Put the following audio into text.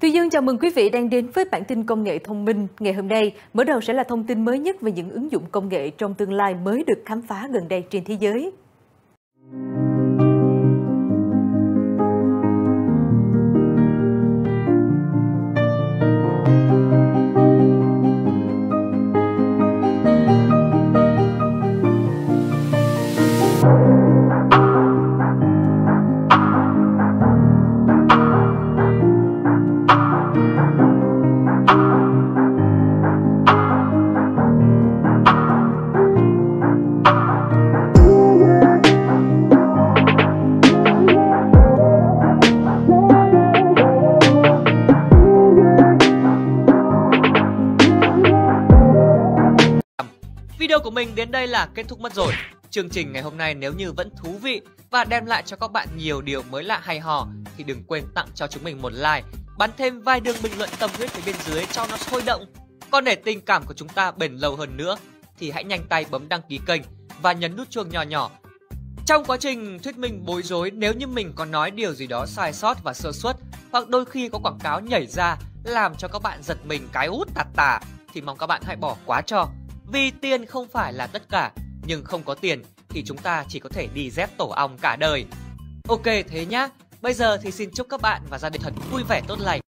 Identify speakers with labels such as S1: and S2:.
S1: Tuy Dương chào mừng quý vị đang đến với bản tin công nghệ thông minh. Ngày hôm nay, mở đầu sẽ là thông tin mới nhất về những ứng dụng công nghệ trong tương lai mới được khám phá gần đây trên thế giới.
S2: Video của mình đến đây là kết thúc mất rồi. Chương trình ngày hôm nay nếu như vẫn thú vị và đem lại cho các bạn nhiều điều mới lạ hay hò thì đừng quên tặng cho chúng mình một like, bắn thêm vài đường bình luận tâm huyết phía bên dưới cho nó sôi động. Còn để tình cảm của chúng ta bền lâu hơn nữa thì hãy nhanh tay bấm đăng ký kênh và nhấn nút chuông nhỏ nhỏ. Trong quá trình thuyết minh bối rối nếu như mình có nói điều gì đó sai sót và sơ suất hoặc đôi khi có quảng cáo nhảy ra làm cho các bạn giật mình cái út tạt tà thì mong các bạn hãy bỏ quá cho. Vì tiền không phải là tất cả, nhưng không có tiền thì chúng ta chỉ có thể đi dép tổ ong cả đời. Ok thế nhá, bây giờ thì xin chúc các bạn và gia đình thật vui vẻ tốt lành.